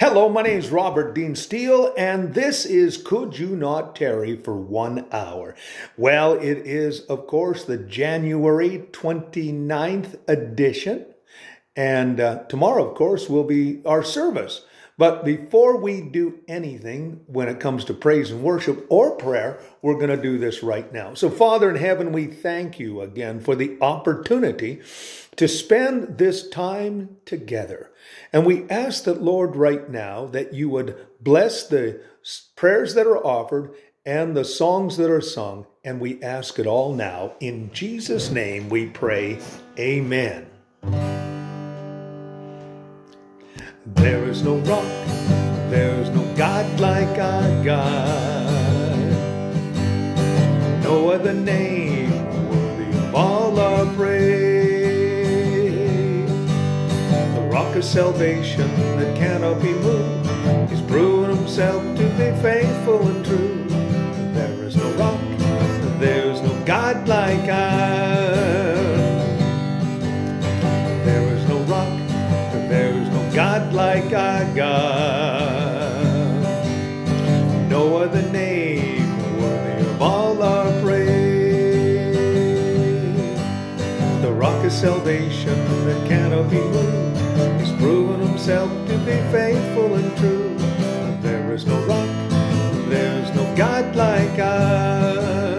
Hello, my name is Robert Dean Steel, and this is Could You Not Tarry for One Hour? Well, it is, of course, the January 29th edition, and uh, tomorrow, of course, will be our service. But before we do anything when it comes to praise and worship or prayer, we're going to do this right now. So, Father in heaven, we thank you again for the opportunity to spend this time together. And we ask that, Lord, right now, that you would bless the prayers that are offered and the songs that are sung. And we ask it all now. In Jesus' name we pray. Amen. There is no rock, there is no God like our God. No other name worthy of all our praise. The rock of salvation that cannot be moved, He's proven Himself to be faithful and true. There is no rock, there is no God like ours. God like our God. No other name worthy of all our praise. The rock of salvation that cannot be moved He's proven himself to be faithful and true. There is no rock, there is no God like our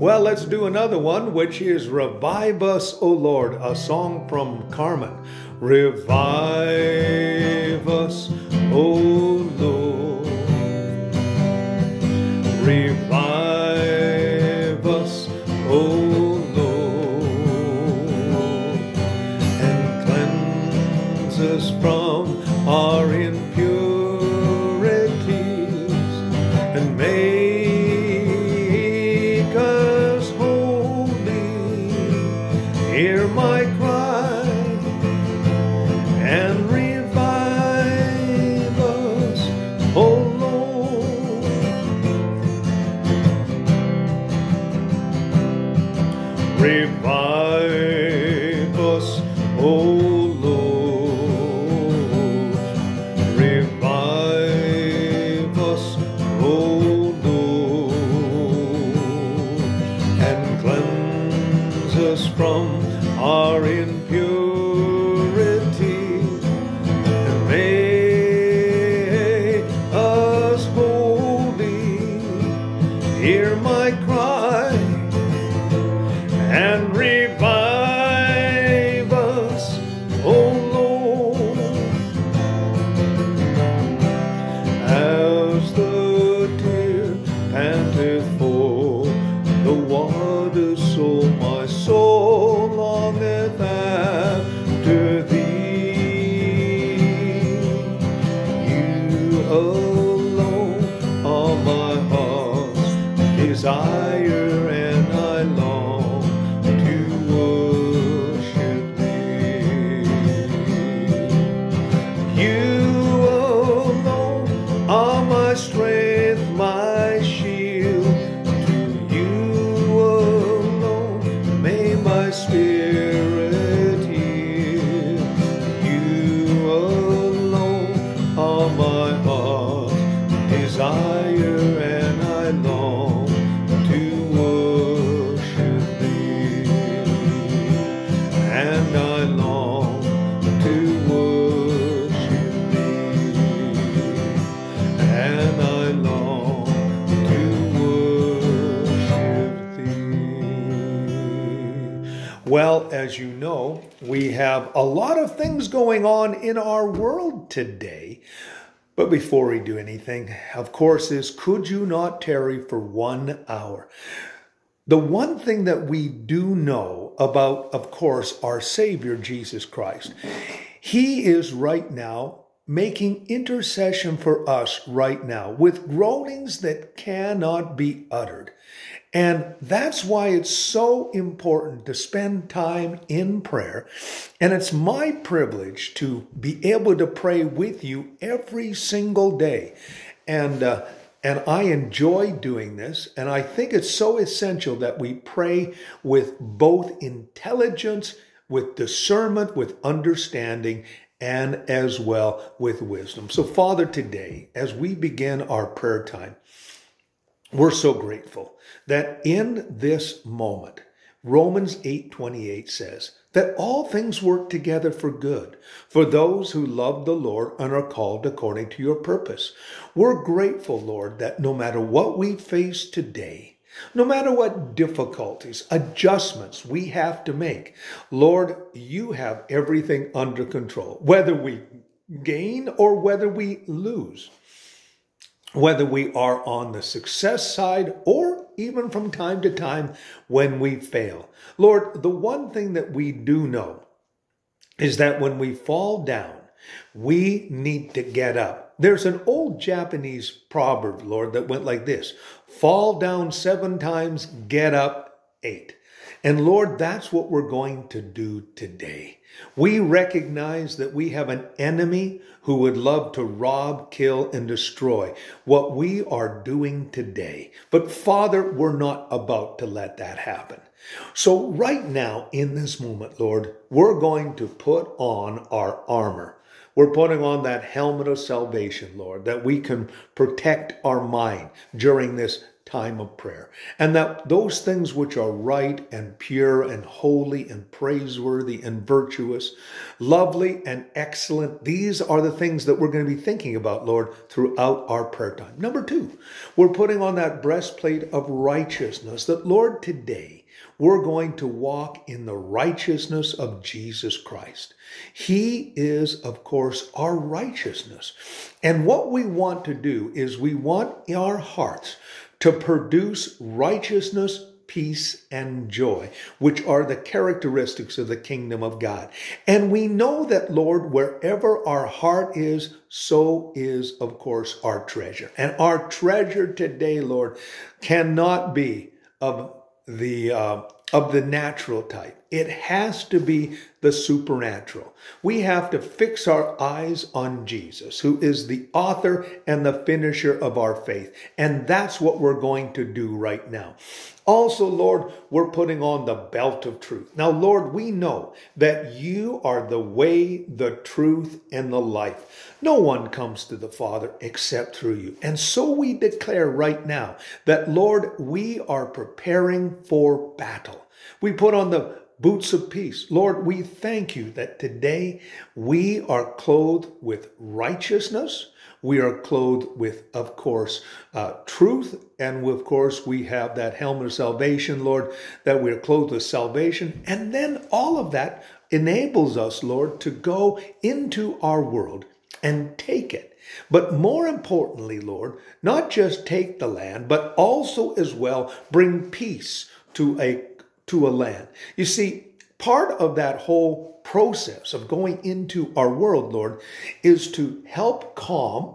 Well, let's do another one, which is Revive Us, O Lord, a song from Carman. Revive us, O Lord. A lot of things going on in our world today. But before we do anything, of course, is could you not tarry for one hour? The one thing that we do know about, of course, our Savior Jesus Christ, He is right now making intercession for us right now with groanings that cannot be uttered. And that's why it's so important to spend time in prayer. And it's my privilege to be able to pray with you every single day. And, uh, and I enjoy doing this. And I think it's so essential that we pray with both intelligence, with discernment, with understanding, and as well with wisdom. So, Father, today, as we begin our prayer time, we're so grateful that in this moment, Romans 8:28 says that all things work together for good for those who love the Lord and are called according to your purpose. We're grateful, Lord, that no matter what we face today, no matter what difficulties, adjustments we have to make, Lord, you have everything under control, whether we gain or whether we lose whether we are on the success side or even from time to time when we fail. Lord, the one thing that we do know is that when we fall down, we need to get up. There's an old Japanese proverb, Lord, that went like this fall down seven times, get up eight. And Lord, that's what we're going to do today. We recognize that we have an enemy who would love to rob, kill, and destroy what we are doing today. But Father, we're not about to let that happen. So, right now, in this moment, Lord, we're going to put on our armor. We're putting on that helmet of salvation, Lord, that we can protect our mind during this time of prayer. And that those things which are right and pure and holy and praiseworthy and virtuous, lovely and excellent, these are the things that we're going to be thinking about, Lord, throughout our prayer time. Number two, we're putting on that breastplate of righteousness that, Lord, today, we're going to walk in the righteousness of Jesus Christ. He is, of course, our righteousness. And what we want to do is we want our hearts to produce righteousness, peace, and joy, which are the characteristics of the kingdom of God. And we know that, Lord, wherever our heart is, so is, of course, our treasure. And our treasure today, Lord, cannot be of the uh, of the natural type. It has to be the supernatural. We have to fix our eyes on Jesus, who is the author and the finisher of our faith. And that's what we're going to do right now. Also, Lord, we're putting on the belt of truth. Now, Lord, we know that you are the way, the truth, and the life. No one comes to the Father except through you. And so we declare right now that, Lord, we are preparing for battle. We put on the boots of peace. Lord, we thank you that today we are clothed with righteousness. We are clothed with, of course, uh, truth. And of course, we have that helmet of salvation, Lord, that we're clothed with salvation. And then all of that enables us, Lord, to go into our world and take it. But more importantly, Lord, not just take the land, but also as well bring peace to a to a land. You see, part of that whole process of going into our world, Lord, is to help calm,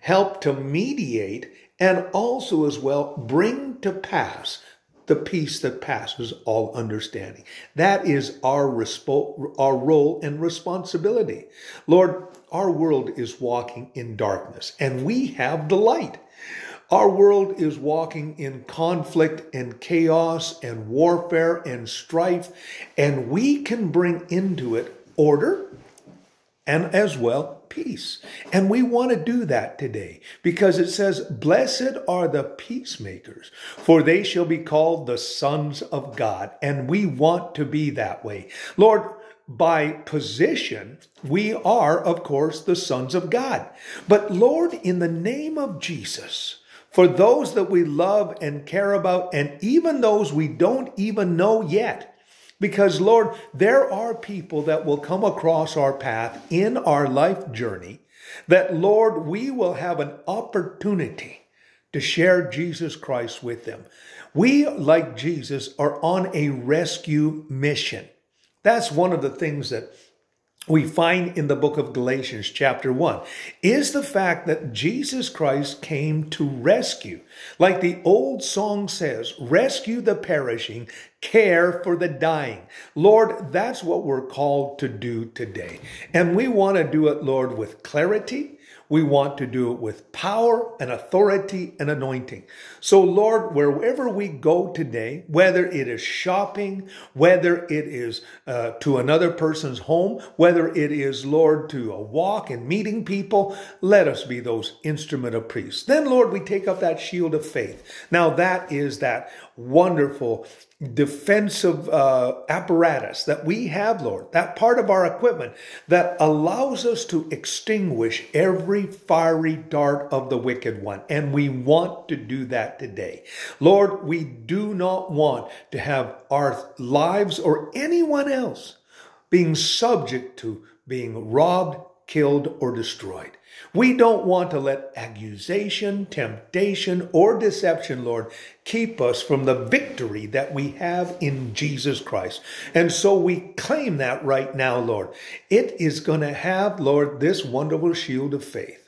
help to mediate, and also as well bring to pass the peace that passes all understanding. That is our, respo- our role and responsibility. Lord, our world is walking in darkness and we have the light. Our world is walking in conflict and chaos and warfare and strife, and we can bring into it order and as well peace. And we want to do that today because it says, Blessed are the peacemakers, for they shall be called the sons of God. And we want to be that way. Lord, by position, we are, of course, the sons of God. But Lord, in the name of Jesus, for those that we love and care about, and even those we don't even know yet, because, Lord, there are people that will come across our path in our life journey that, Lord, we will have an opportunity to share Jesus Christ with them. We, like Jesus, are on a rescue mission. That's one of the things that we find in the book of Galatians, chapter 1, is the fact that Jesus Christ came to rescue. Like the old song says, rescue the perishing, care for the dying. Lord, that's what we're called to do today. And we want to do it, Lord, with clarity we want to do it with power and authority and anointing. So, Lord, wherever we go today, whether it is shopping, whether it is uh, to another person's home, whether it is, Lord, to a walk and meeting people, let us be those instrument of priests. Then, Lord, we take up that shield of faith. Now, that is that wonderful defensive uh, apparatus that we have, Lord, that part of our equipment that allows us to extinguish every fiery dart of the wicked one. And we want to do that today. Lord, we do not want to have our lives or anyone else being subject to being robbed, killed, or destroyed. We don't want to let accusation, temptation, or deception, Lord, keep us from the victory that we have in Jesus Christ. And so we claim that right now, Lord. It is going to have, Lord, this wonderful shield of faith.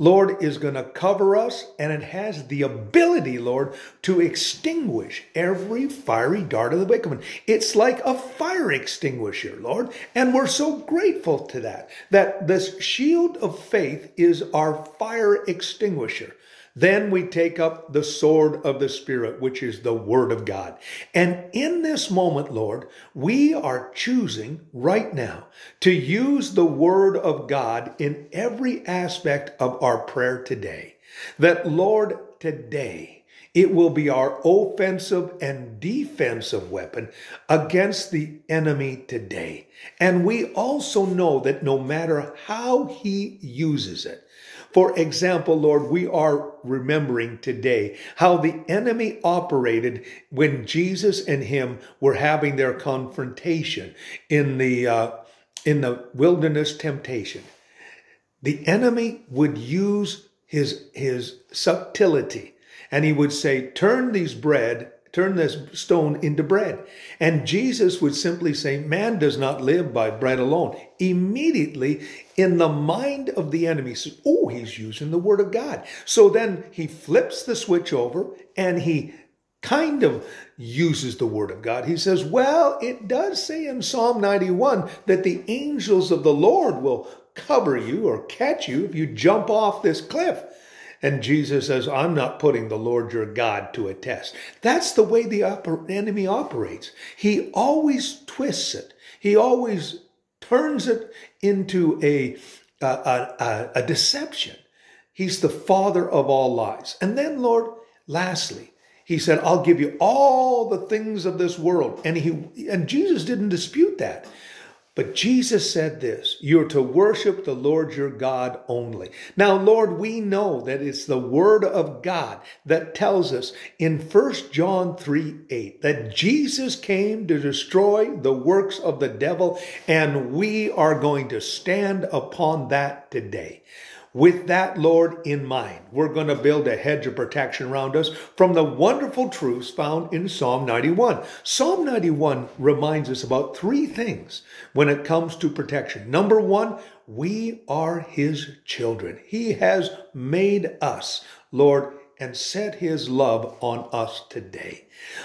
Lord, is going to cover us, and it has the ability, Lord, to extinguish every fiery dart of the wicked one. It's like a fire extinguisher, Lord, and we're so grateful to that, that this shield of faith is our fire extinguisher. Then we take up the sword of the Spirit, which is the Word of God. And in this moment, Lord, we are choosing right now to use the Word of God in every aspect of our prayer today. That, Lord, today, it will be our offensive and defensive weapon against the enemy today. And we also know that no matter how he uses it, for example, Lord, we are remembering today how the enemy operated when Jesus and him were having their confrontation in the uh, in the wilderness temptation. The enemy would use his his subtlety and he would say, "Turn these bread turn this stone into bread. And Jesus would simply say, Man does not live by bread alone. Immediately, in the mind of the enemy, says, Oh, he's using the word of God. So then he flips the switch over and he kind of uses the word of God. He says, Well, it does say in Psalm 91 that the angels of the Lord will cover you or catch you if you jump off this cliff. And Jesus says, I'm not putting the Lord your God to a test. That's the way the enemy operates. He always twists it. He always turns it into a, a, a, a deception. He's the father of all lies. And then, Lord, lastly, he said, I'll give you all the things of this world. And he and Jesus didn't dispute that. But Jesus said this you're to worship the Lord your God only. Now, Lord, we know that it's the word of God that tells us in 1 John 3 8 that Jesus came to destroy the works of the devil, and we are going to stand upon that today. With that, Lord, in mind, we're going to build a hedge of protection around us from the wonderful truths found in Psalm 91. Psalm 91 reminds us about three things when it comes to protection. Number one, we are His children. He has made us, Lord, and set his love on us today.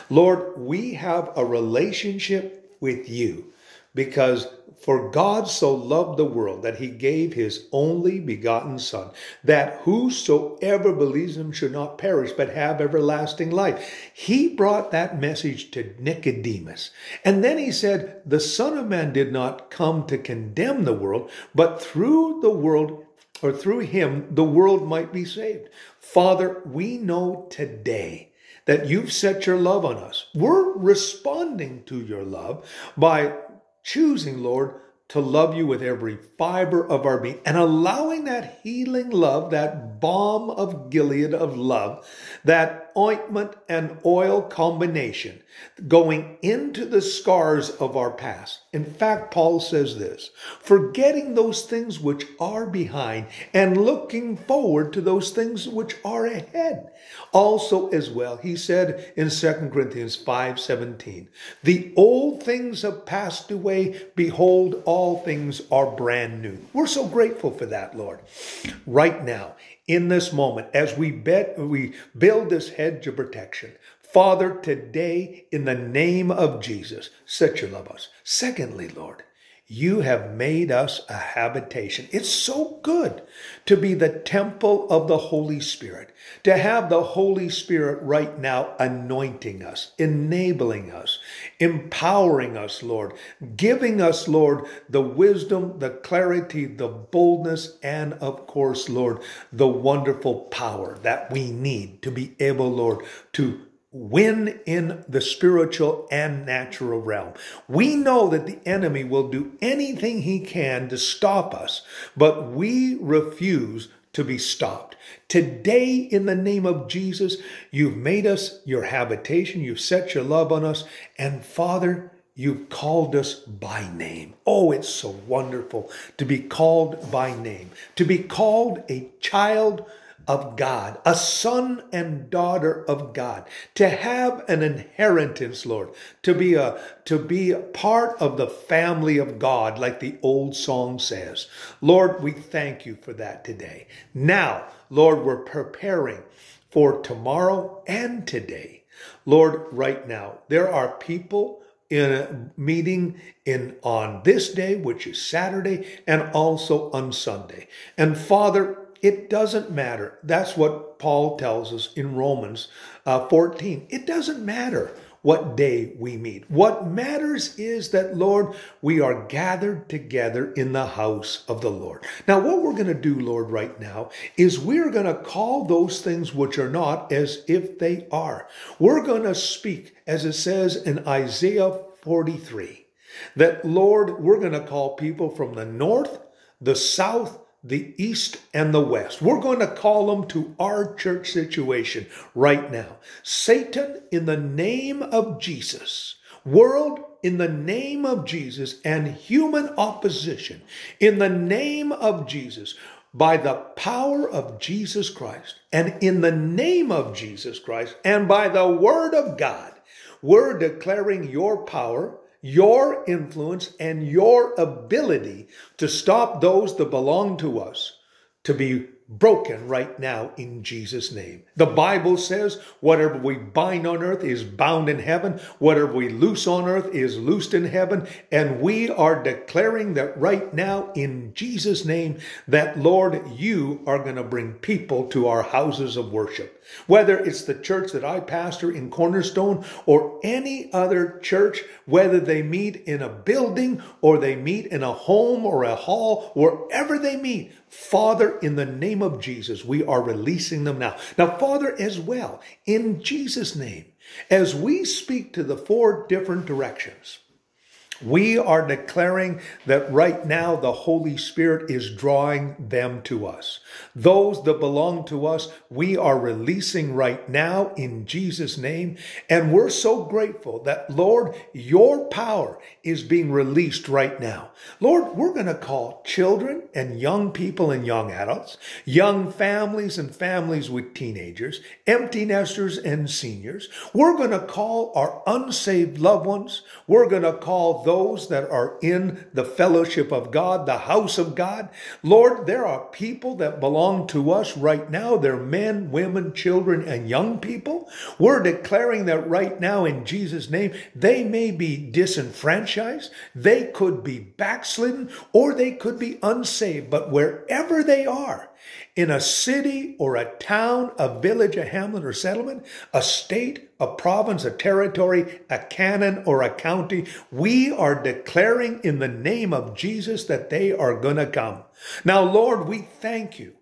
Lord, we have a relationship with you because for God so loved the world that he gave his only begotten Son, that whosoever believes him should not perish but have everlasting life. He brought that message to Nicodemus. And then he said, The Son of Man did not come to condemn the world, but through the world or through him, the world might be saved. Father, we know today that you've set your love on us. We're responding to your love by choosing, Lord, to love you with every fiber of our being and allowing that healing love, that balm of Gilead of love, that ointment and oil combination going into the scars of our past. In fact, Paul says this forgetting those things which are behind and looking forward to those things which are ahead. Also, as well, he said in 2 Corinthians 5 17, the old things have passed away. Behold, all things are brand new. We're so grateful for that, Lord. Right now, in this moment, as we bet, we build this hedge of protection, Father, today, in the name of Jesus, set your love us. Secondly, Lord, you have made us a habitation. It's so good to be the temple of the Holy Spirit, to have the Holy Spirit right now anointing us, enabling us, empowering us, Lord, giving us, Lord, the wisdom, the clarity, the boldness, and of course, Lord, the wonderful power that we need to be able, Lord, to win in the spiritual and natural realm. We know that the enemy will do anything he can to stop us, but we refuse to be stopped. Today, in the name of Jesus, you've made us your habitation, you've set your love on us, and Father, You've called us by name. Oh, it's so wonderful to be called by name, to be called a child of God, a son and daughter of God, to have an inheritance, Lord, to be a to be a part of the family of God, like the old song says. Lord, we thank you for that today. Now, Lord, we're preparing for tomorrow and today. Lord, right now, there are people in a meeting in on this day, which is Saturday, and also on Sunday. And Father, it doesn't matter. That's what Paul tells us in Romans uh, 14. It doesn't matter what day we meet. What matters is that, Lord, we are gathered together in the house of the Lord. Now, what we're going to do, Lord, right now is we're going to call those things which are not as if they are. We're going to speak, as it says in Isaiah 43, that, Lord, we're going to call people from the north, the south, the East and the West. We're going to call them to our church situation right now. Satan, in the name of Jesus, world, in the name of Jesus, and human opposition, in the name of Jesus, by the power of Jesus Christ, and in the name of Jesus Christ, and by the word of God, we're declaring your power your influence and your ability to stop those that belong to us to be broken right now in Jesus' name. The Bible says, whatever we bind on earth is bound in heaven, whatever we loose on earth is loosed in heaven. And we are declaring that right now in Jesus' name, that Lord, you are going to bring people to our houses of worship. Whether it's the church that I pastor in Cornerstone or any other church, whether they meet in a building or they meet in a home or a hall, wherever they meet, Father, in the name of Jesus, we are releasing them now. Now, Father, as well, in Jesus' name, as we speak to the four different directions, we are declaring that right now the Holy Spirit is drawing them to us. Those that belong to us, we are releasing right now in Jesus' name. And we're so grateful that, Lord, your power is being released right now. Lord, we're going to call children and young people and young adults, young families and families with teenagers, empty nesters and seniors. We're going to call our unsaved loved ones. We're going to call those that are in the fellowship of God, the house of God. Lord, there are people that belong to us right now. They're men, women, children, and young people. We're declaring that right now in Jesus' name, they may be disenfranchised, they could be backslidden, or they could be unsaved. But wherever they are, in a city or a town, a village, a hamlet or settlement, a state, a province, a territory, a canon or a county, we are declaring in the name of Jesus that they are going to come. Now, Lord, we thank you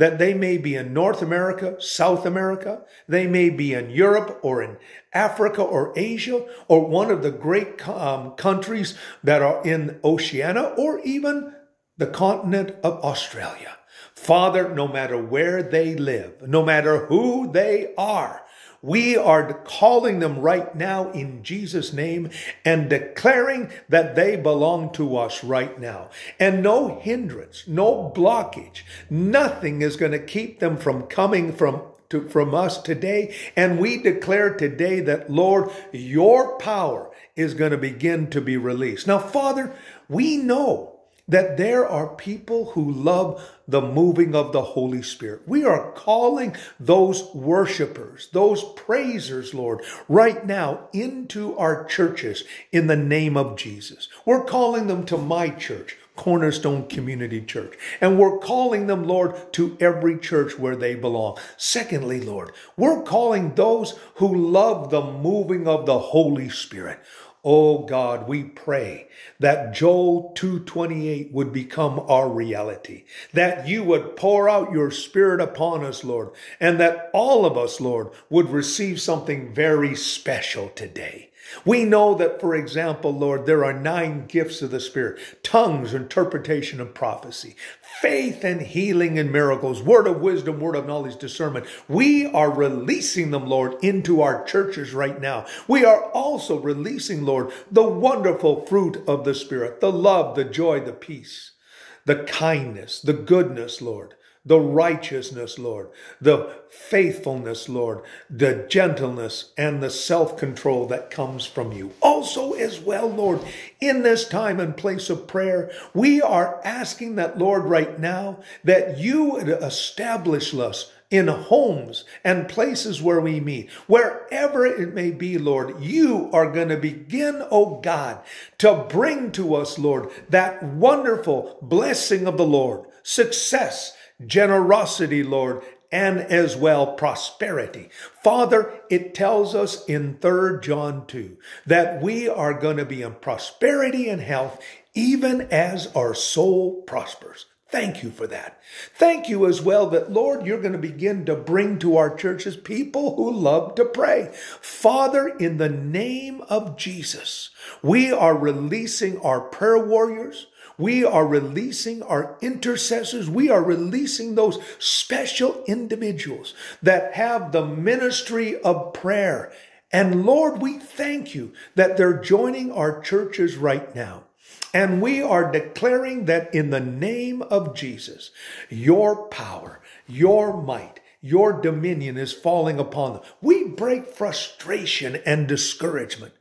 that they may be in North America, South America, they may be in Europe or in Africa or Asia or one of the great um, countries that are in Oceania or even the continent of Australia. Father, no matter where they live, no matter who they are, we are calling them right now in Jesus' name and declaring that they belong to us right now. And no hindrance, no blockage, nothing is going to keep them from coming from to, from us today. And we declare today that, Lord, your power is going to begin to be released. Now, Father, we know that there are people who love the moving of the Holy Spirit. We are calling those worshipers, those praisers, Lord, right now into our churches in the name of Jesus. We're calling them to my church. Cornerstone Community Church. And we're calling them, Lord, to every church where they belong. Secondly, Lord, we're calling those who love the moving of the Holy Spirit. Oh God, we pray that Joel 228 would become our reality, that you would pour out your spirit upon us, Lord, and that all of us, Lord, would receive something very special today. We know that, for example, Lord, there are nine gifts of the Spirit tongues, interpretation of prophecy, faith and healing and miracles, word of wisdom, word of knowledge, discernment. We are releasing them, Lord, into our churches right now. We are also releasing, Lord, the wonderful fruit of the Spirit the love, the joy, the peace, the kindness, the goodness, Lord the righteousness, Lord, the faithfulness, Lord, the gentleness and the self control that comes from you. Also, as well, Lord, in this time and place of prayer, we are asking that, Lord, right now, that you would establish us in homes and places where we meet, wherever it may be, Lord, you are going to begin, oh God, to bring to us, Lord, that wonderful blessing of the Lord, success, generosity, Lord, and as well prosperity. Father, it tells us in 3 John 2 that we are going to be in prosperity and health even as our soul prospers. Thank you for that. Thank you as well that, Lord, you're going to begin to bring to our churches people who love to pray. Father, in the name of Jesus, we are releasing our prayer warriors. We are releasing our intercessors. We are releasing those special individuals that have the ministry of prayer. And Lord, we thank you that they're joining our churches right now. And we are declaring that in the name of Jesus, your power, your might, your dominion is falling upon them. We break frustration and discouragement.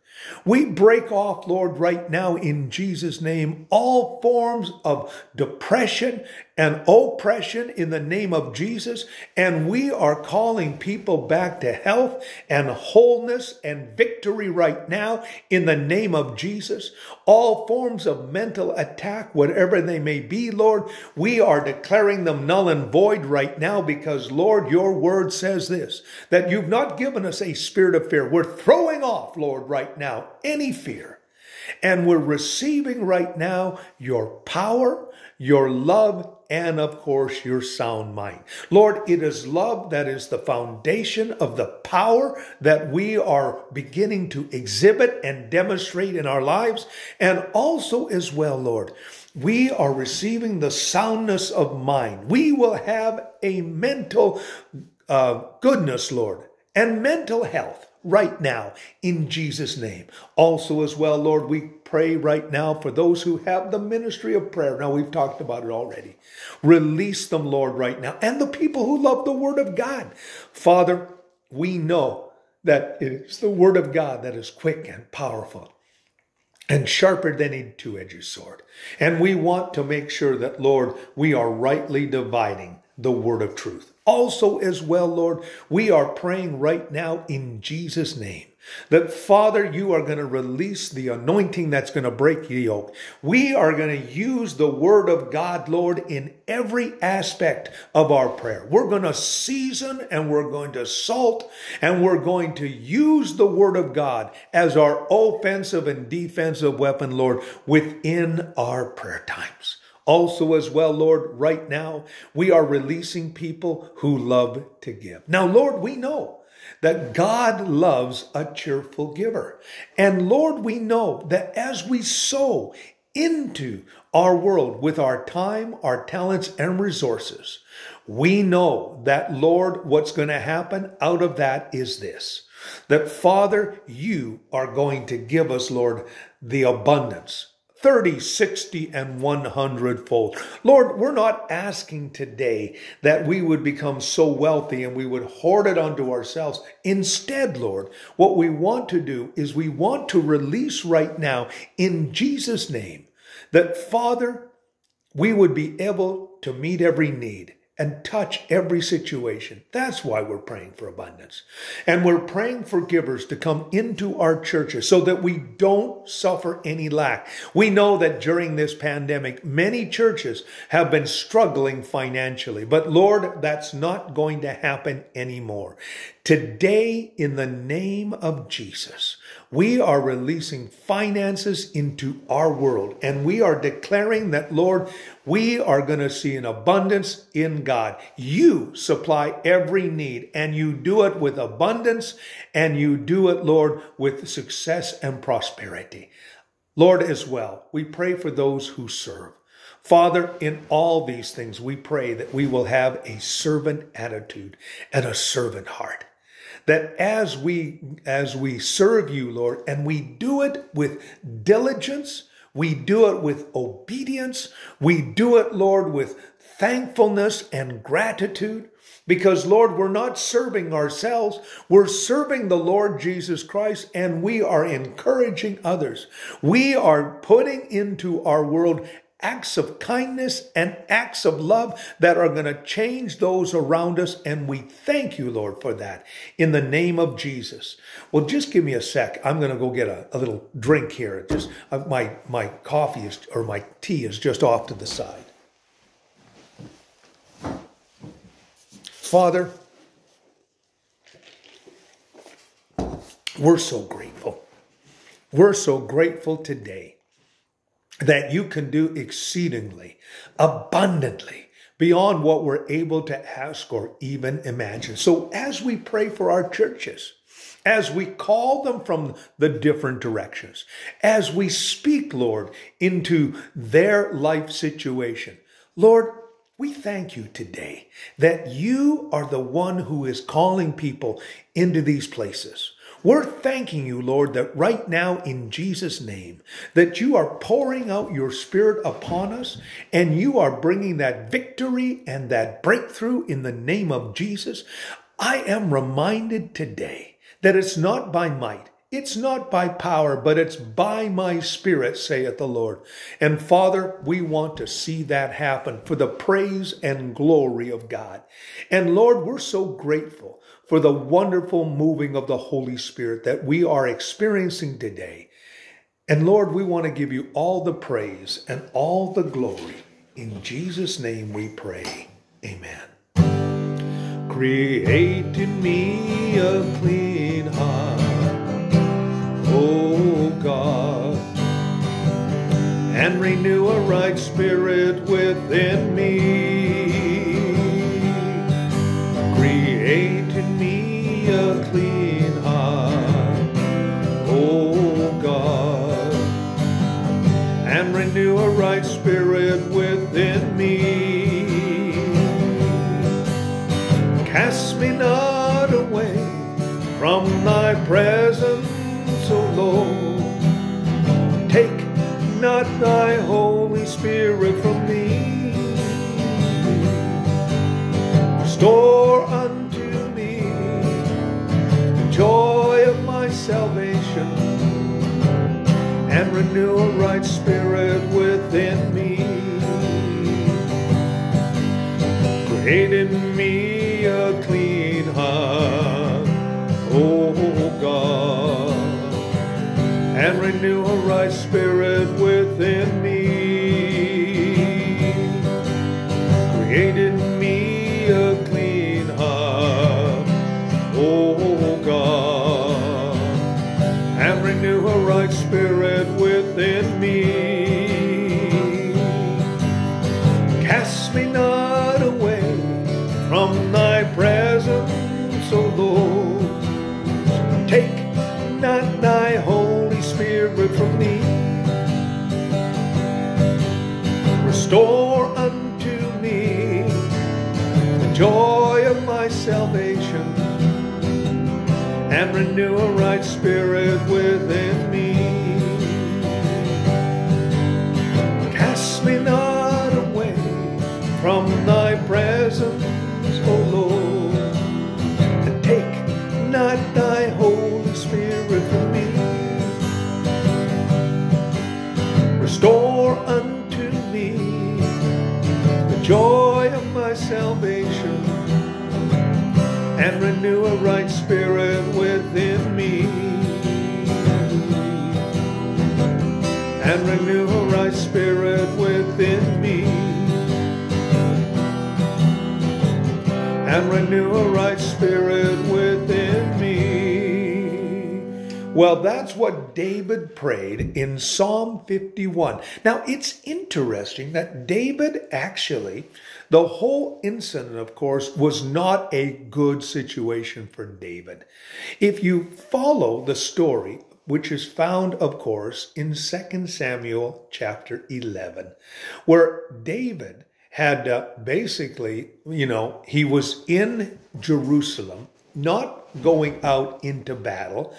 We break off, Lord, right now in Jesus' name, all forms of depression and oppression in the name of Jesus. And we are calling people back to health and wholeness and victory right now in the name of Jesus. All forms of mental attack, whatever they may be, Lord, we are declaring them null and void right now because, Lord, your word says this that you've not given us a spirit of fear. We're throwing off, Lord, right now any fear. And we're receiving right now your power, your love, and of course, your sound mind. Lord, it is love that is the foundation of the power that we are beginning to exhibit and demonstrate in our lives. And also, as well, Lord, we are receiving the soundness of mind. We will have a mental uh, goodness, Lord, and mental health right now in Jesus' name. Also, as well, Lord, we pray right now for those who have the ministry of prayer. Now, we've talked about it already. Release them, Lord, right now. And the people who love the Word of God. Father, we know that it is the Word of God that is quick and powerful and sharper than a two-edged sword. And we want to make sure that, Lord, we are rightly dividing the word of truth. Also, as well, Lord, we are praying right now in Jesus' name that Father, you are going to release the anointing that's going to break the yoke. We are going to use the word of God, Lord, in every aspect of our prayer. We're going to season and we're going to salt and we're going to use the word of God as our offensive and defensive weapon, Lord, within our prayer times. Also, as well, Lord, right now, we are releasing people who love to give. Now, Lord, we know that God loves a cheerful giver. And Lord, we know that as we sow into our world with our time, our talents, and resources, we know that, Lord, what's going to happen out of that is this that, Father, you are going to give us, Lord, the abundance 30, 60, and 100 fold. Lord, we're not asking today that we would become so wealthy and we would hoard it unto ourselves. Instead, Lord, what we want to do is we want to release right now in Jesus' name that, Father, we would be able to meet every need and touch every situation. That's why we're praying for abundance. And we're praying for givers to come into our churches so that we don't suffer any lack. We know that during this pandemic, many churches have been struggling financially, but Lord, that's not going to happen anymore. Today, in the name of Jesus, we are releasing finances into our world and we are declaring that, Lord, we are going to see an abundance in God. You supply every need and you do it with abundance and you do it, Lord, with success and prosperity. Lord, as well, we pray for those who serve. Father, in all these things, we pray that we will have a servant attitude and a servant heart that as we as we serve you lord and we do it with diligence we do it with obedience we do it lord with thankfulness and gratitude because lord we're not serving ourselves. We're serving the lord jesus christ and we are encouraging others. We are putting into our world acts of kindness and acts of love that are going to change those around us. And we thank you, Lord, for that in the name of Jesus. Well, just give me a sec. I'm going to go get a, a little drink here. Just uh, my, my coffee is, or my tea is just off to the side. Father, we're so grateful. We're so grateful today that you can do exceedingly, abundantly, beyond what we're able to ask or even imagine. So as we pray for our churches, as we call them from the different directions, as we speak, Lord, into their life situation, Lord, we thank you today that you are the one who is calling people into these places. We're thanking you, Lord, that right now in Jesus' name, that you are pouring out your spirit upon us and you are bringing that victory and that breakthrough in the name of Jesus. I am reminded today that it's not by might, it's not by power, but it's by my spirit, saith the Lord. And Father, we want to see that happen for the praise and glory of God. And Lord, we're so grateful for the wonderful moving of the Holy Spirit that we are experiencing today. And Lord, we want to give you all the praise and all the glory. In Jesus' name we pray. Amen. Create in me a clean heart, O God, and renew a right spirit within me. Renew a right spirit within me. Cast me not away from thy presence, O Lord. Take not thy Holy Spirit from me. Restore unto me the joy of my salvation and renew a right spirit within me. Create in me within me. Cast me not away from thy presence, O Lord. Take not thy Holy Spirit from me. Restore unto me the joy of my salvation and renew a right spirit salvation and renew a right spirit within me. And renew a right spirit within me. And renew a right spirit within me. Well, that's what David prayed in Psalm 51. Now, it's interesting that David actually, the whole incident, of course, was not a good situation for David. If you follow the story, which is found, of course, in 2 Samuel chapter 11, where David had uh, basically, you know, he was in Jerusalem, not going out into battle,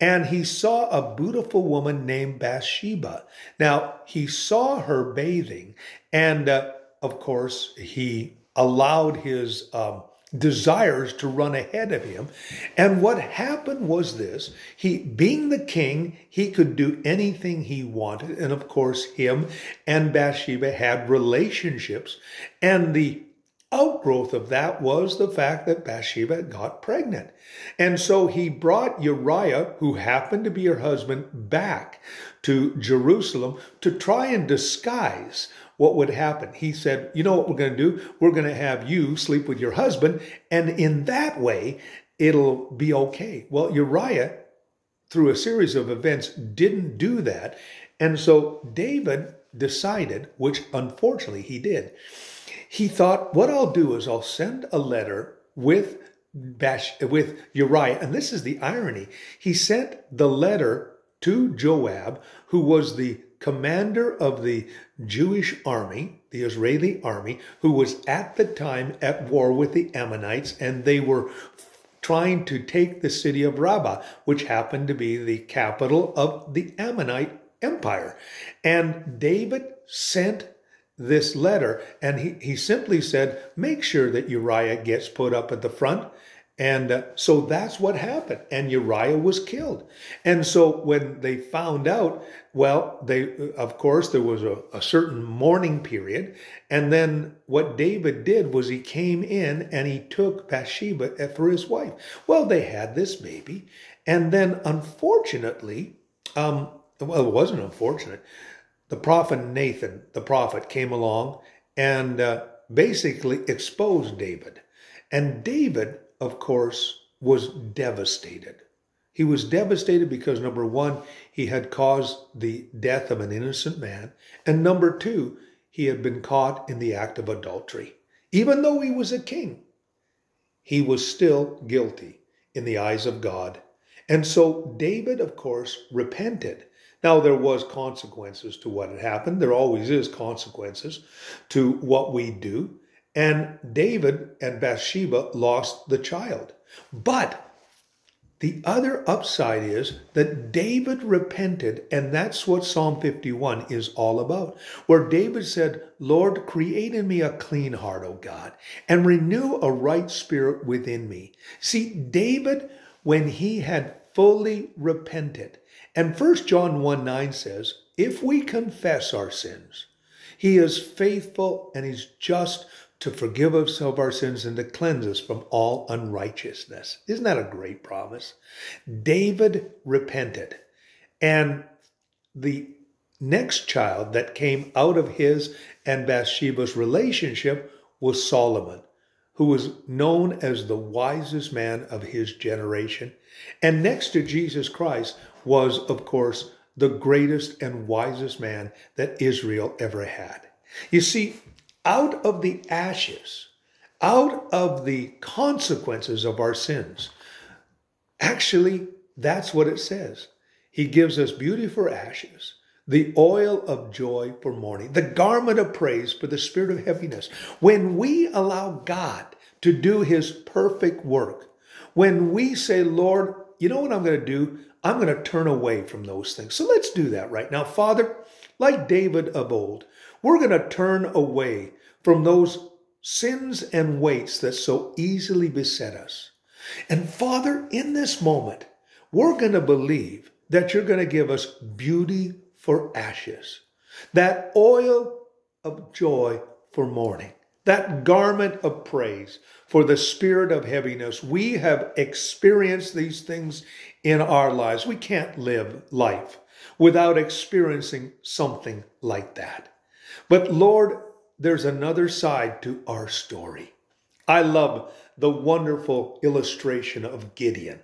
and he saw a beautiful woman named Bathsheba. Now, he saw her bathing, and uh, of course, he allowed his um, desires to run ahead of him. And what happened was this he, being the king, he could do anything he wanted. And of course, him and Bathsheba had relationships. And the outgrowth of that was the fact that Bathsheba got pregnant. And so he brought Uriah, who happened to be her husband, back to Jerusalem to try and disguise what would happen. He said, You know what we're going to do? We're going to have you sleep with your husband, and in that way, it'll be okay. Well, Uriah, through a series of events, didn't do that. And so David decided, which unfortunately he did, he thought, What I'll do is I'll send a letter with Bash, with Uriah. And this is the irony. He sent the letter to Joab, who was the commander of the Jewish army, the Israeli army, who was at the time at war with the Ammonites, and they were trying to take the city of Rabbah, which happened to be the capital of the Ammonite Empire. And David sent this letter, and he, he simply said, Make sure that Uriah gets put up at the front and uh, so that's what happened. And Uriah was killed. And so when they found out, well, they, of course, there was a, a, certain mourning period. And then what David did was he came in and he took Bathsheba for his wife. Well, they had this baby. And then unfortunately, um, well, it wasn't unfortunate. The prophet Nathan, the prophet, came along and uh, basically exposed David. And David of course, was devastated. He was devastated because number one, he had caused the death of an innocent man, and number two, he had been caught in the act of adultery. Even though he was a king, he was still guilty in the eyes of God. And so David, of course, repented. Now, there was consequences to what had happened. There always is consequences to what we do. And David and Bathsheba lost the child. But the other upside is that David repented, and that's what Psalm 51 is all about, where David said, Lord, create in me a clean heart, O God, and renew a right spirit within me. See, David, when he had fully repented, and 1 John 1 9 says, if we confess our sins, he is faithful and he's just to forgive us of our sins and to cleanse us from all unrighteousness. Isn't that a great promise? David repented. And the next child that came out of his and Bathsheba's relationship was Solomon, who was known as the wisest man of his generation. And next to Jesus Christ was, of course, the greatest and wisest man that Israel ever had. You see, out of the ashes, out of the consequences of our sins, actually, that's what it says. He gives us beauty for ashes, the oil of joy for mourning, the garment of praise for the spirit of heaviness. When we allow God to do his perfect work, when we say, Lord, you know what I'm going to do? I'm going to turn away from those things. So let's do that right now. Father, like David of old, we're going to turn away from those sins and weights that so easily beset us. And Father, in this moment, we're going to believe that you're going to give us beauty for ashes, that oil of joy for mourning, that garment of praise for the spirit of heaviness. We have experienced these things in our lives. We can't live life without experiencing something like that. But Lord, there's another side to our story. I love the wonderful illustration of Gideon.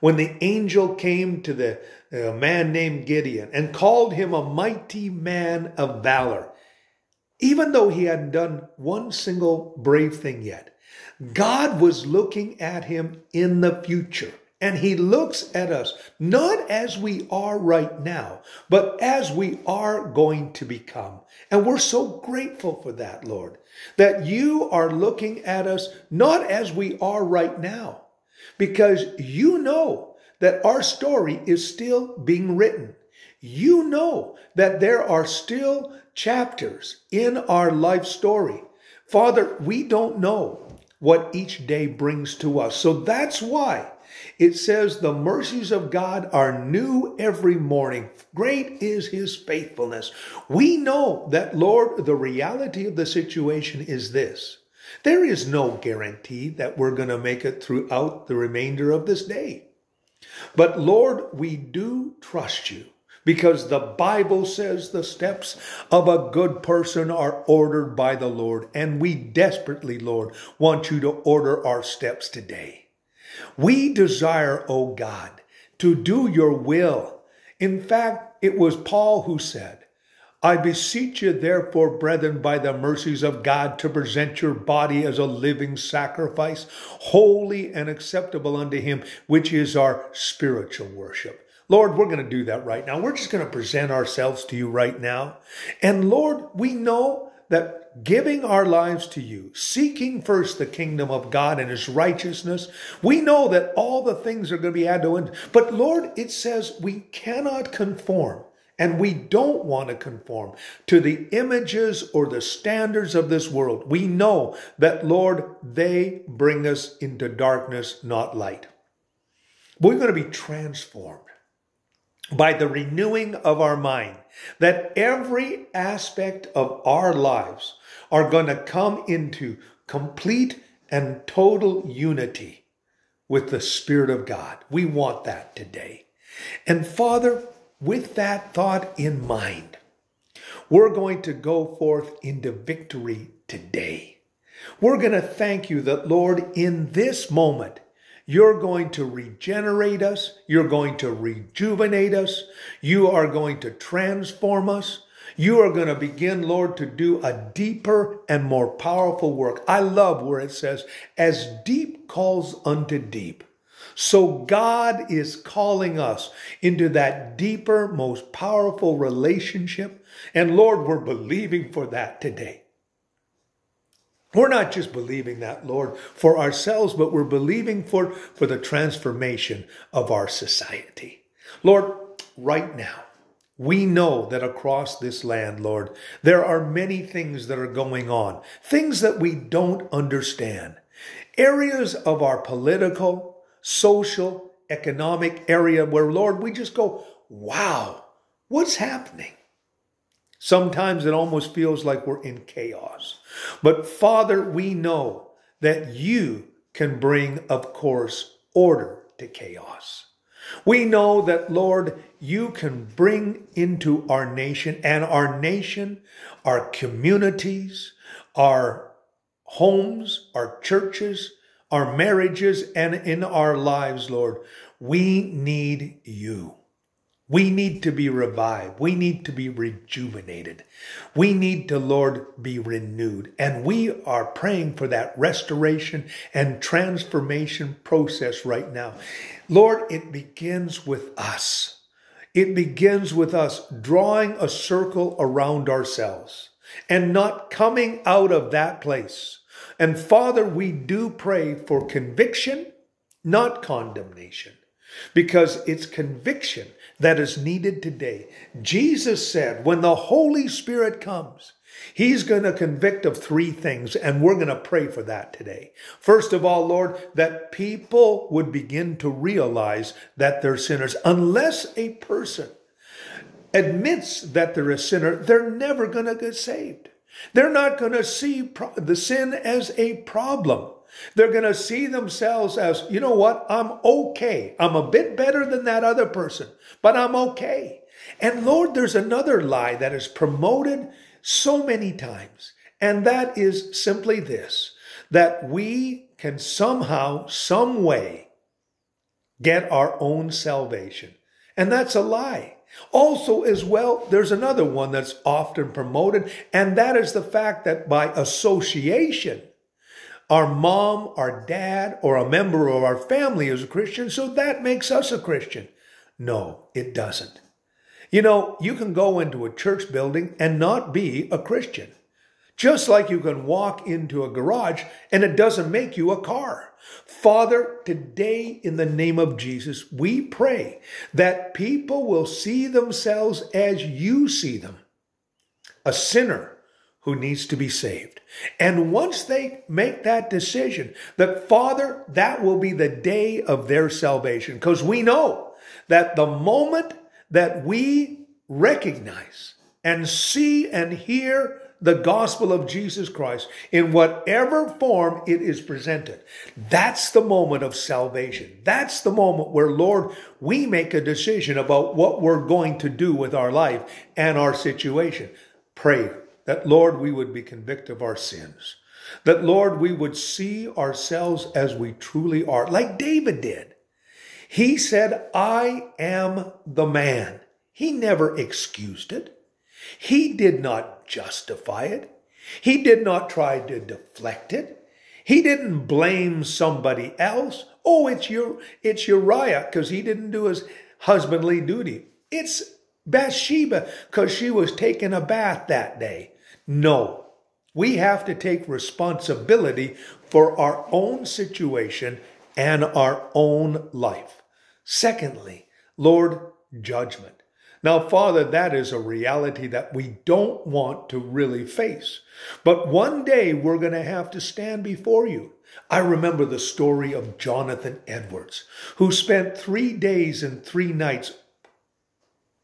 When the angel came to the uh, man named Gideon and called him a mighty man of valor, even though he hadn't done one single brave thing yet, God was looking at him in the future. And he looks at us not as we are right now, but as we are going to become. And we're so grateful for that, Lord, that you are looking at us not as we are right now, because you know that our story is still being written. You know that there are still chapters in our life story. Father, we don't know what each day brings to us. So that's why it says, The mercies of God are new every morning. Great is his faithfulness. We know that, Lord, the reality of the situation is this. There is no guarantee that we're going to make it throughout the remainder of this day. But Lord, we do trust you because the Bible says the steps of a good person are ordered by the Lord. And we desperately, Lord, want you to order our steps today. We desire, O God, to do your will. In fact, it was Paul who said, I beseech you, therefore, brethren, by the mercies of God, to present your body as a living sacrifice, holy and acceptable unto Him, which is our spiritual worship. Lord, we're going to do that right now. We're just going to present ourselves to you right now. And Lord, we know that giving our lives to you, seeking first the kingdom of God and his righteousness, we know that all the things are going to be added to it. But Lord, it says we cannot conform and we don't want to conform to the images or the standards of this world. We know that, Lord, they bring us into darkness, not light. We're going to be transformed by the renewing of our mind, that every aspect of our lives are going to come into complete and total unity with the Spirit of God. We want that today. And Father, with that thought in mind, we're going to go forth into victory today. We're going to thank you that, Lord, in this moment, you're going to regenerate us. You're going to rejuvenate us. You are going to transform us. You are going to begin, Lord, to do a deeper and more powerful work. I love where it says, as deep calls unto deep. So God is calling us into that deeper, most powerful relationship. And Lord, we're believing for that today. We're not just believing that, Lord, for ourselves, but we're believing for, for the transformation of our society. Lord, right now, we know that across this land, Lord, there are many things that are going on, things that we don't understand. Areas of our political, social, economic area where, Lord, we just go, wow, what's happening? Sometimes it almost feels like we're in chaos. But Father, we know that you can bring, of course, order to chaos. We know that, Lord, you can bring into our nation and our nation, our communities, our homes, our churches, our marriages, and in our lives, Lord, we need you. We need to be revived. We need to be rejuvenated. We need to, Lord, be renewed. And we are praying for that restoration and transformation process right now. Lord, it begins with us. It begins with us drawing a circle around ourselves and not coming out of that place. And Father, we do pray for conviction, not condemnation, because it's conviction that is needed today. Jesus said, when the Holy Spirit comes, He's going to convict of three things, and we're going to pray for that today. First of all, Lord, that people would begin to realize that they're sinners. Unless a person admits that they're a sinner, they're never going to get saved. They're not going to see the sin as a problem. They're going to see themselves as, you know what? I'm okay. I'm a bit better than that other person, but I'm okay. And Lord, there's another lie that is promoted so many times. And that is simply this, that we can somehow, some way get our own salvation. And that's a lie. Also, as well, there's another one that's often promoted, and that is the fact that by association, our mom, our dad, or a member of our family is a Christian, so that makes us a Christian. No, it doesn't. You know, you can go into a church building and not be a Christian. Just like you can walk into a garage and it doesn't make you a car. Father, today in the name of Jesus, we pray that people will see themselves as you see them. A sinner who needs to be saved. And once they make that decision, that Father, that will be the day of their salvation. Because we know that the moment that we recognize and see and hear the gospel of Jesus Christ in whatever form it is presented. That's the moment of salvation. That's the moment where, Lord, we make a decision about what we're going to do with our life and our situation. Pray that, Lord, we would be convicted of our sins. That, Lord, we would see ourselves as we truly are, like David did. He said, I am the man. He never excused it. He did not justify it. He did not try to deflect it. He didn't blame somebody else. Oh, it's your it's Uriah because he didn't do his husbandly duty. It's Bathsheba because she was taking a bath that day. No, we have to take responsibility for our own situation and our own life. Secondly, Lord, judgment. Now, Father, that is a reality that we don't want to really face. But one day we're going to have to stand before you. I remember the story of Jonathan Edwards, who spent three days and three nights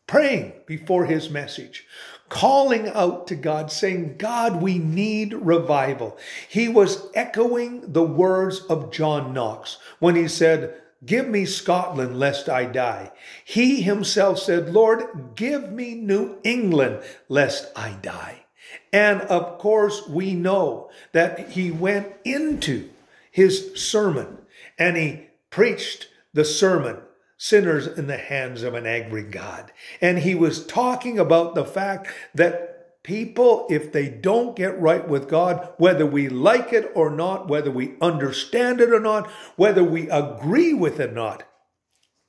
praying before his message, calling out to God, saying, God, we need revival. He was echoing the words of John Knox when he said, Give me Scotland lest I die. He himself said, Lord, give me New England lest I die. And of course, we know that he went into his sermon and he preached the sermon sinners in the hands of an angry God. And he was talking about the fact that people, if they don't get right with God, whether we like it or not, whether we understand it or not, whether we agree with it or not,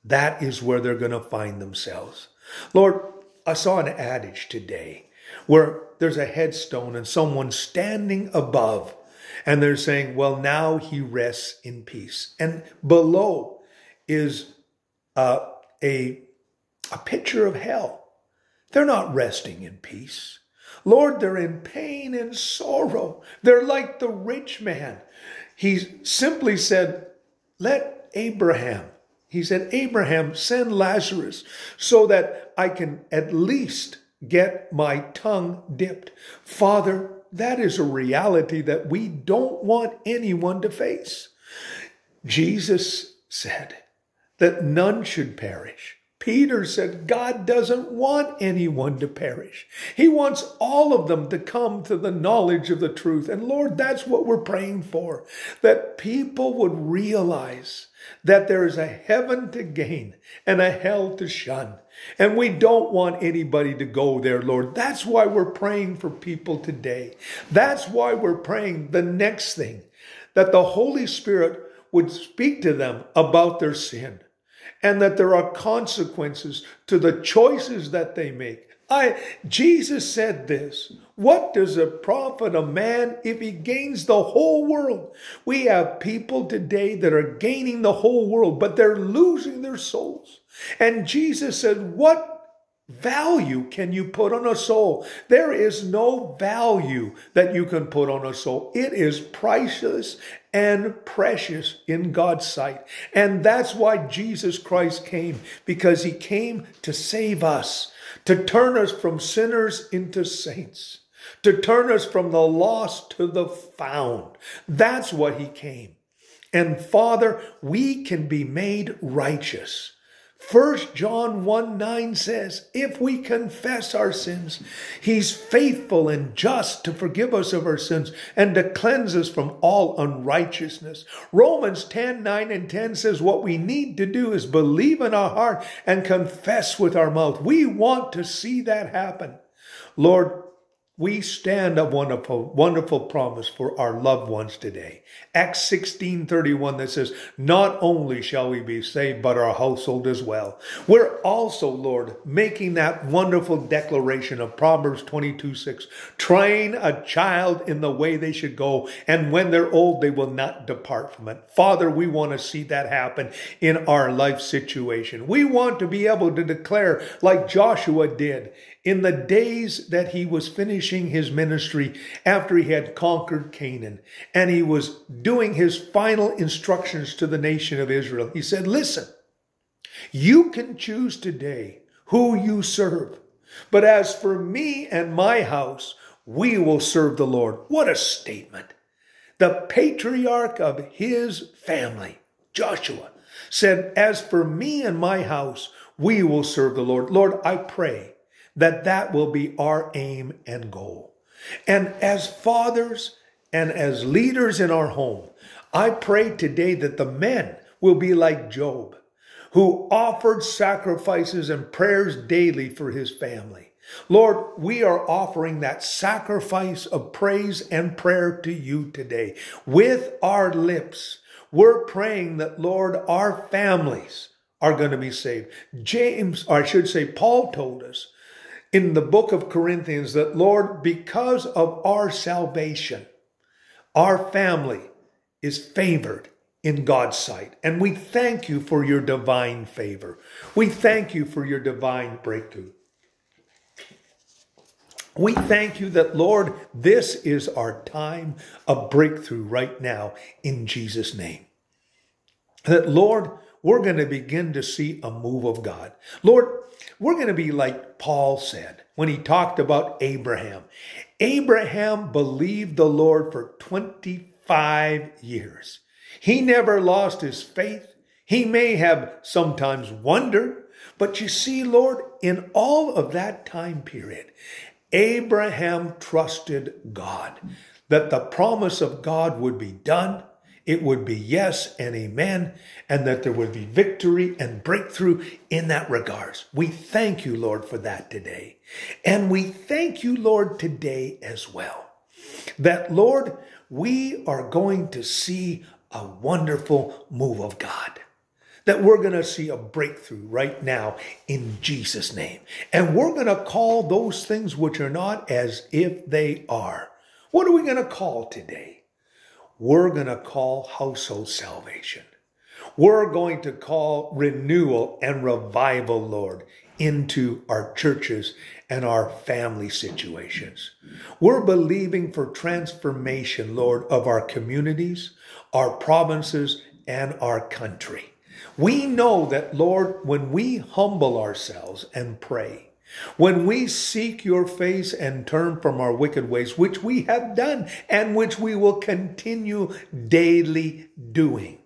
that is where they're going to find themselves. Lord, I saw an adage today where there's a headstone and someone standing above and they're saying, well, now he rests in peace. And below is uh, a, a picture of hell. They're not resting in peace. Lord, they're in pain and sorrow. They're like the rich man. He simply said, Let Abraham, he said, Abraham, send Lazarus so that I can at least get my tongue dipped. Father, that is a reality that we don't want anyone to face. Jesus said that none should perish. Peter said God doesn't want anyone to perish. He wants all of them to come to the knowledge of the truth. And Lord, that's what we're praying for, that people would realize that there is a heaven to gain and a hell to shun. And we don't want anybody to go there, Lord. That's why we're praying for people today. That's why we're praying the next thing that the Holy Spirit would speak to them about their sin and that there are consequences to the choices that they make. I, Jesus said this. What does it profit a man if he gains the whole world? We have people today that are gaining the whole world, but they're losing their souls. And Jesus said, What value can you put on a soul? There is no value that you can put on a soul. It is priceless and precious in God's sight. And that's why Jesus Christ came, because he came to save us, to turn us from sinners into saints, to turn us from the lost to the found. That's what he came. And Father, we can be made righteous 1 John 1 9 says, If we confess our sins, he's faithful and just to forgive us of our sins and to cleanse us from all unrighteousness. Romans 10 9 and 10 says, What we need to do is believe in our heart and confess with our mouth. We want to see that happen. Lord, we stand a wonderful, wonderful promise for our loved ones today. Acts 16 31 that says, Not only shall we be saved, but our household as well. We're also, Lord, making that wonderful declaration of Proverbs 22 6. Train a child in the way they should go, and when they're old, they will not depart from it. Father, we want to see that happen in our life situation. We want to be able to declare, like Joshua did, in the days that he was finishing his ministry after he had conquered Canaan and he was doing his final instructions to the nation of Israel. He said, Listen, you can choose today who you serve. But as for me and my house, we will serve the Lord. What a statement. The patriarch of his family, Joshua, said, As for me and my house, we will serve the Lord. Lord, I pray that that will be our aim and goal. And as fathers and as leaders in our home, I pray today that the men will be like Job, who offered sacrifices and prayers daily for his family. Lord, we are offering that sacrifice of praise and prayer to you today. With our lips, we're praying that, Lord, our families are going to be saved. James, or I should say, Paul told us in the book of Corinthians that, Lord, because of our salvation, our family is favored in God's sight. And we thank you for your divine favor. We thank you for your divine breakthrough. We thank you that, Lord, this is our time of breakthrough right now in Jesus' name. That, Lord, we're going to begin to see a move of God. Lord, we're going to be like Paul said when he talked about Abraham. Abraham believed the Lord for 25 years. He never lost his faith. He may have sometimes wondered, but you see, Lord, in all of that time period, Abraham trusted God that the promise of God would be done it would be yes and amen, and that there would be victory and breakthrough in that regards. We thank you, Lord, for that today. And we thank you, Lord, today as well. That, Lord, we are going to see a wonderful move of God. That we're going to see a breakthrough right now in Jesus' name. And we're going to call those things which are not as if they are. What are we going to call today? We're going to call household salvation. We're going to call renewal and revival, Lord, into our churches and our family situations. We're believing for transformation, Lord, of our communities, our provinces, and our country. We know that, Lord, when we humble ourselves and pray, When we seek your face and turn from our wicked ways, which we have done and which we will continue daily doing.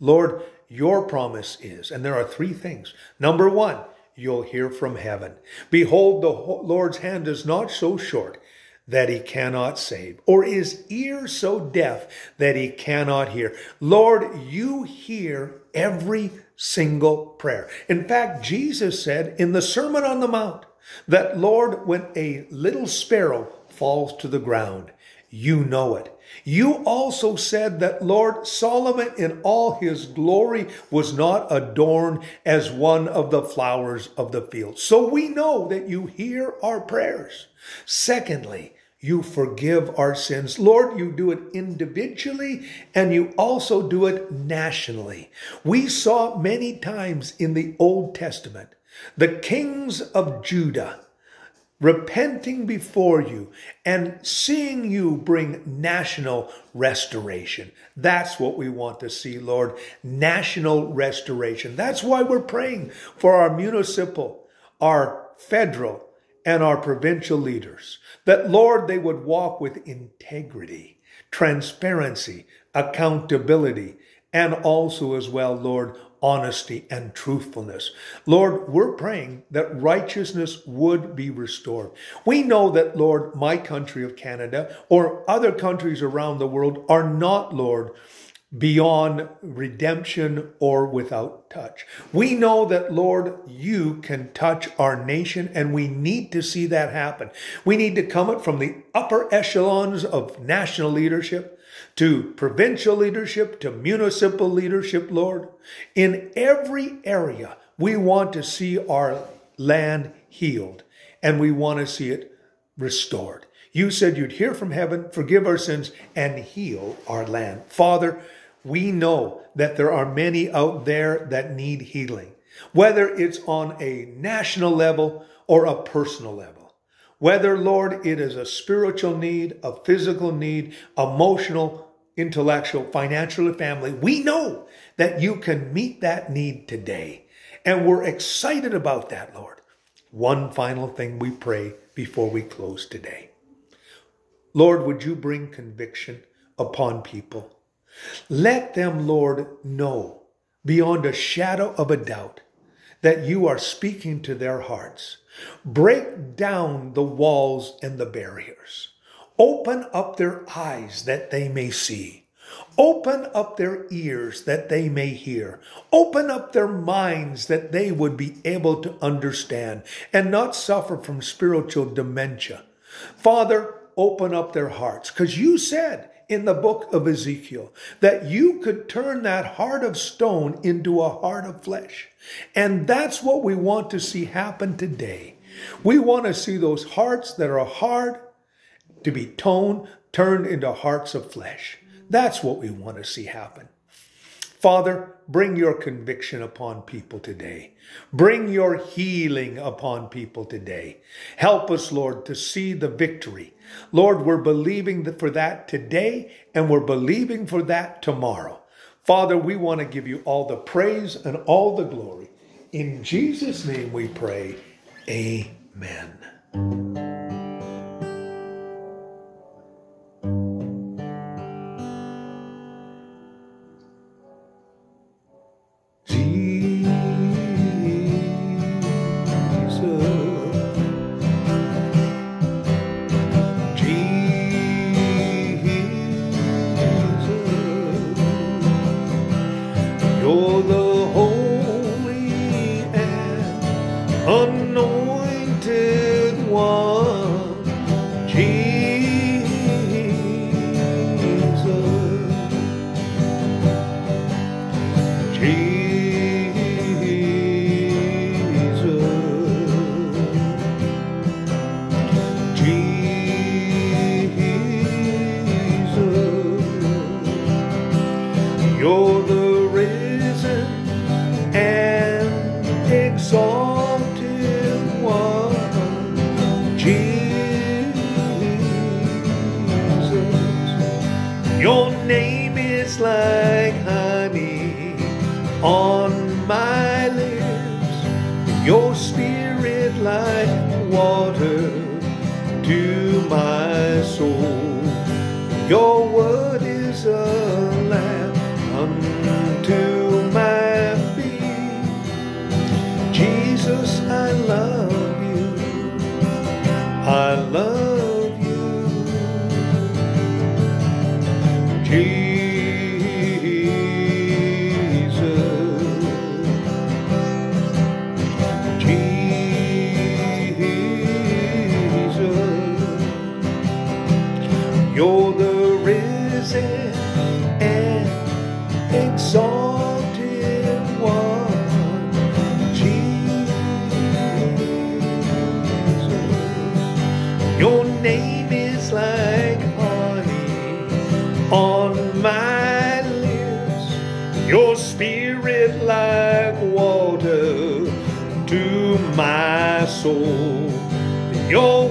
Lord, your promise is, and there are three things. Number one, you'll hear from heaven. Behold, the Lord's hand is not so short that he cannot save, or his ear so deaf that he cannot hear. Lord, you hear every single prayer. In fact, Jesus said in the Sermon on the Mount that, Lord, when a little sparrow falls to the ground, you know it. You also said that Lord Solomon in all his glory was not adorned as one of the flowers of the field. So we know that you hear our prayers. Secondly, you forgive our sins. Lord, you do it individually and you also do it nationally. We saw many times in the Old Testament the kings of Judah repenting before you and seeing you bring national restoration. That's what we want to see, Lord. National restoration. That's why we're praying for our municipal, our federal, and our provincial leaders. That, Lord, they would walk with integrity, transparency, accountability, and also as well, Lord, honesty and truthfulness. Lord, we're praying that righteousness would be restored. We know that, Lord, my country of Canada or other countries around the world are not, Lord, beyond redemption or without touch. We know that, Lord, you can touch our nation and we need to see that happen. We need to come it from the upper echelons of national leadership to provincial leadership, to municipal leadership, Lord. In every area, we want to see our land healed and we want to see it restored. You said you'd hear from heaven, forgive our sins, and heal our land. Father, we know that there are many out there that need healing, whether it's on a national level or a personal level. Whether, Lord, it is a spiritual need, a physical need, emotional, intellectual, financial, family, we know that you can meet that need today. And we're excited about that, Lord. One final thing we pray before we close today. Lord, would you bring conviction upon people? Let them, Lord, know beyond a shadow of a doubt that you are speaking to their hearts. Break down the walls and the barriers. Open up their eyes that they may see. Open up their ears that they may hear. Open up their minds that they would be able to understand and not suffer from spiritual dementia. Father, open up their hearts because you said in the book of Ezekiel that you could turn that heart of stone into a heart of flesh. And that's what we want to see happen today. We want to see those hearts that are hard to be toned, turned into hearts of flesh. That's what we want to see happen. Father, bring your conviction upon people today. Bring your healing upon people today. Help us, Lord, to see the victory. Lord, we're believing for that today and we're believing for that tomorrow. Father, we want to give you all the praise and all the glory. In Jesus' name we pray. Amen. Soul. Your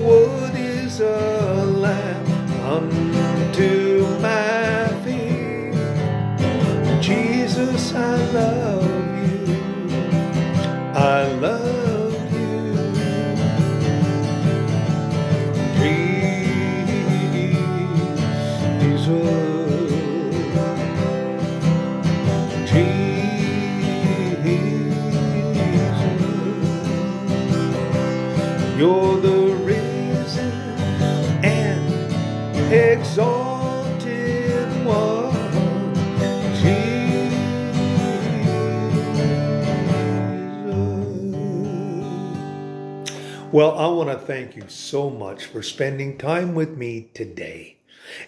Well, I want to thank you so much for spending time with me today.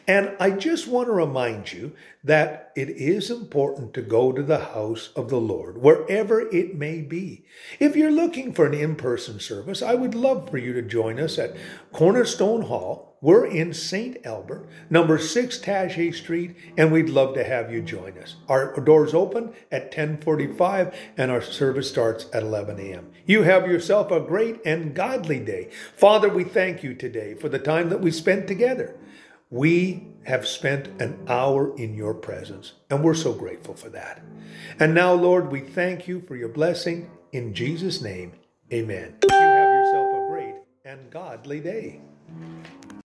And I just want to remind you that it is important to go to the house of the Lord, wherever it may be. If you're looking for an in person service, I would love for you to join us at Cornerstone Hall. We're in St. Albert, number 6 Taché Street, and we'd love to have you join us. Our doors open at 1045 and our service starts at 11 a.m. You have yourself a great and godly day. Father, we thank you today for the time that we spent together. We have spent an hour in your presence, and we're so grateful for that. And now, Lord, we thank you for your blessing. In Jesus' name, amen. You have yourself a great and godly day.